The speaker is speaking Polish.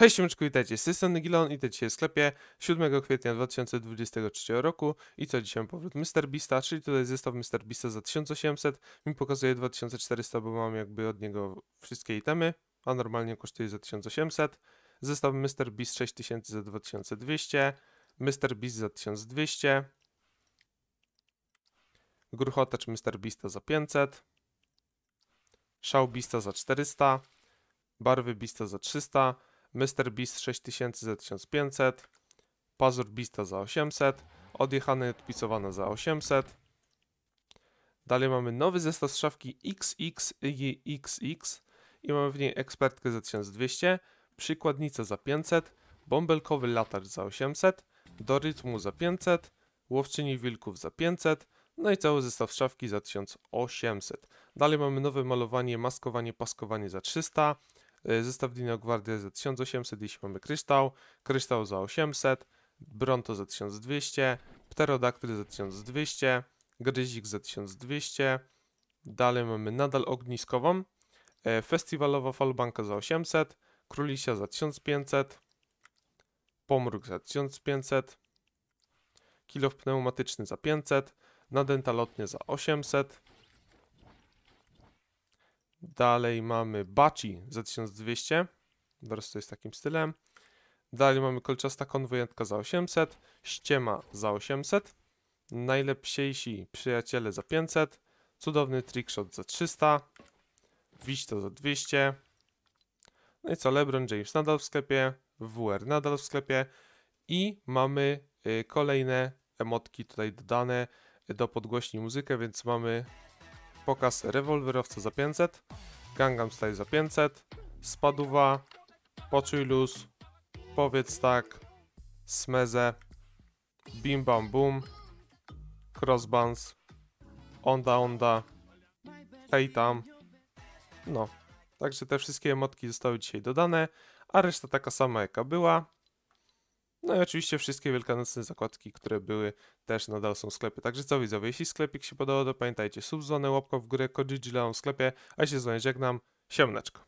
Hej, siemeczku, witajcie, z tej Gilon i to dzisiaj w sklepie 7 kwietnia 2023 roku i co dzisiaj powrót Mr. Beasta, czyli tutaj zestaw Mr. Beasta za 1800, mi pokazuje 2400, bo mam jakby od niego wszystkie itemy, a normalnie kosztuje za 1800, zestaw Mr. Beast 6000 za 2200, Mr. Beast za 1200, Gruchotacz Mr. Beasta za 500, Szał Beasta za 400, Barwy Beasta za 300, Mr. Beast 6000 za 1500, Pazur Beasta za 800, odjechane i odpisowane za 800. Dalej mamy nowy zestaw z szafki XX i mamy w niej ekspertkę za 1200, przykładnicę za 500, bąbelkowy latacz za 800, do rytmu za 500, łowczyni wilków za 500, no i cały zestaw szafki za 1800. Dalej mamy nowe malowanie, maskowanie, paskowanie za 300, y, zestaw Dino Guardia za 1800, jeśli mamy kryształ, kryształ za 800, Bronto za 1200, Pterodaktyl za 1200, Gryzik za 1200, dalej mamy nadal ogniskową, e, festiwalowa falbanka za 800, Królisia za 1500, Pomruk za 1500, kilof pneumatyczny za 500, nadęta lotnia za 800, Dalej mamy Baci za 1200. Teraz to jest takim stylem. Dalej mamy kolczasta konwojentka za 800. Ściema za 800. Najlepsiejsi przyjaciele za 500. Cudowny trickshot za 300. Wiśto za 200. No i co? LeBron James nadal w sklepie. WR nadal w sklepie. I mamy y, kolejne emotki tutaj dodane do podgłośni muzykę, więc mamy pokaz rewolwerowca za 500, Gangnam Style za 500, Spaduwa, Poczuj luz, Powiedz tak, Smeze, Bim Bam Boom, Crossbuns, Onda Onda, Hej tam. No, także te wszystkie emotki zostały dzisiaj dodane, a reszta taka sama jaka była. No i oczywiście wszystkie wielkanocne zakładki, które były, też nadal są w sklepie. Także co widzowie, jeśli sklepik się podobał, to pamiętajcie, subzwonę, łapka w górę, kod w sklepie, a się z wami żegnam, siemneczko.